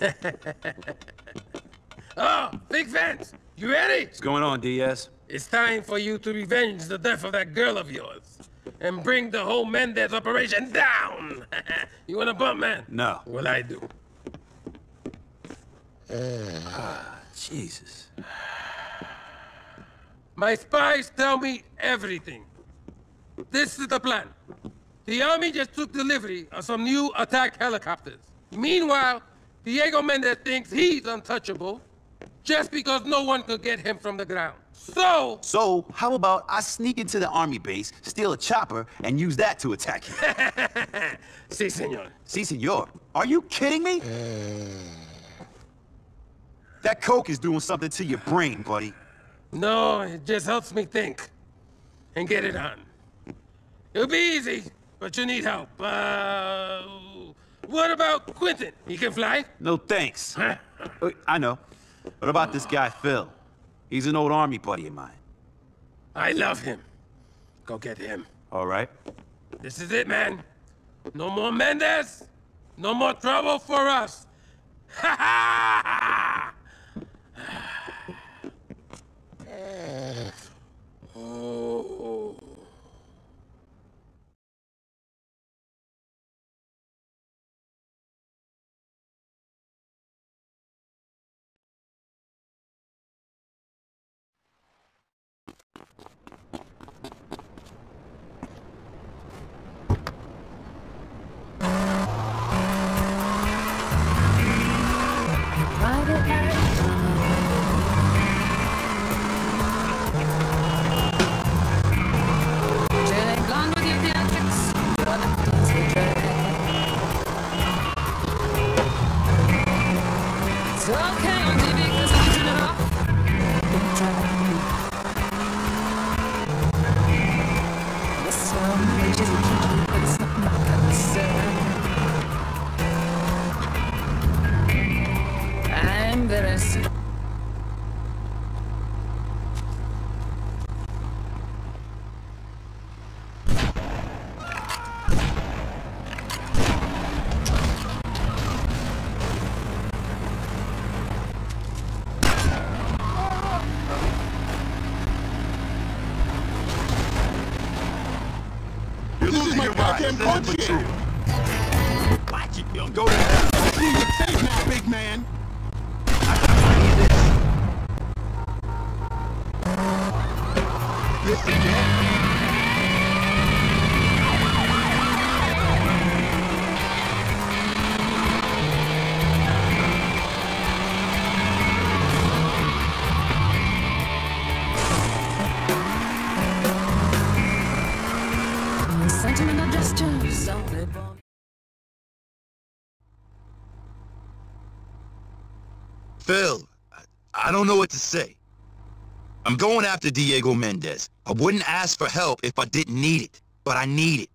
oh, Big fans! you ready? What's going on, Diaz? It's time for you to revenge the death of that girl of yours. And bring the whole Mendez operation down! you want a bump, man? No. Well, I do. Ah, Jesus. My spies tell me everything. This is the plan. The army just took delivery of some new attack helicopters. Meanwhile, Diego Mendez thinks he's untouchable just because no one could get him from the ground. So... So, how about I sneak into the army base, steal a chopper, and use that to attack you? si, senor. Si, senor. Are you kidding me? that coke is doing something to your brain, buddy. No, it just helps me think. And get it on. It'll be easy, but you need help. Uh... What about Quentin? He can fly? No thanks. Uh, I know. What about this guy, Phil? He's an old army buddy of mine. I love him. Go get him. All right. This is it, man. No more Mendez. No more trouble for us. Ha ha! Can punch you. Watch it, Bill. Go to hell. You safe now, big man. Listen, Jack. Phil, I, don't know what to say. I'm going after Diego Mendez. I wouldn't ask for help if I didn't need it, but I need it.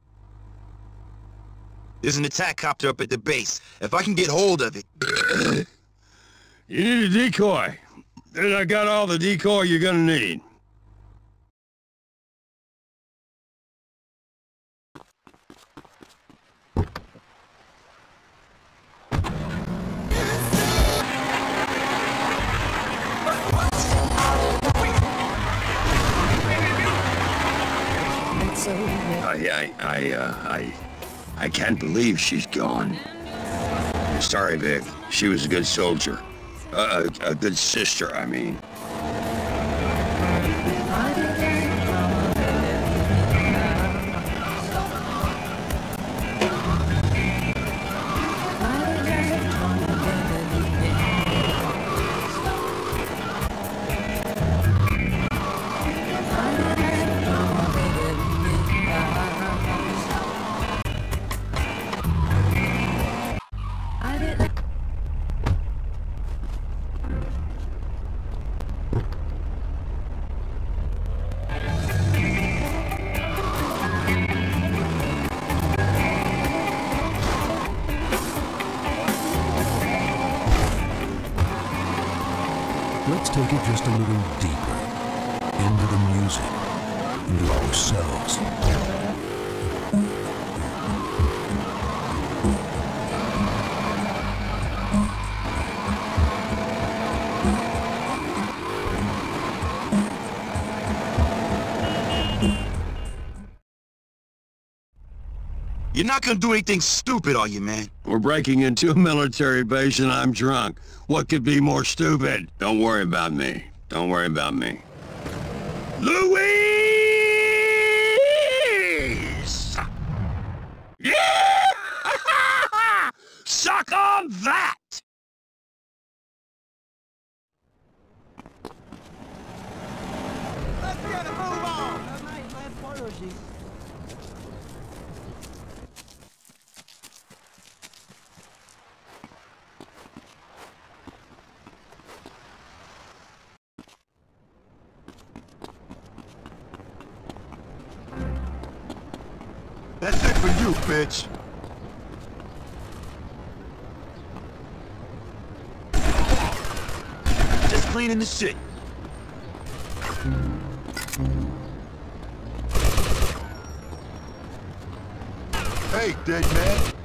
There's an attack copter up at the base. If I can get hold of it... you need a decoy. Then I got all the decoy you're gonna need. I, I, I, uh, I, I can't believe she's gone. Sorry, Vic. She was a good soldier. Uh, a, a good sister, I mean. Just a little deeper. Into the music. Into ourselves. You're not gonna do anything stupid, are you, man? We're breaking into a military base and I'm drunk. What could be more stupid? Don't worry about me. Don't worry about me. Louise! Yeah! Suck on that! You, bitch. Just cleaning the shit. Hey, dead man.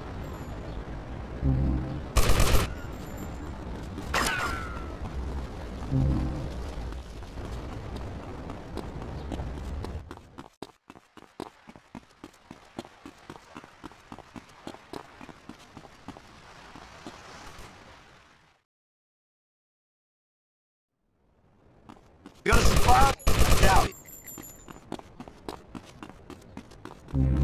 You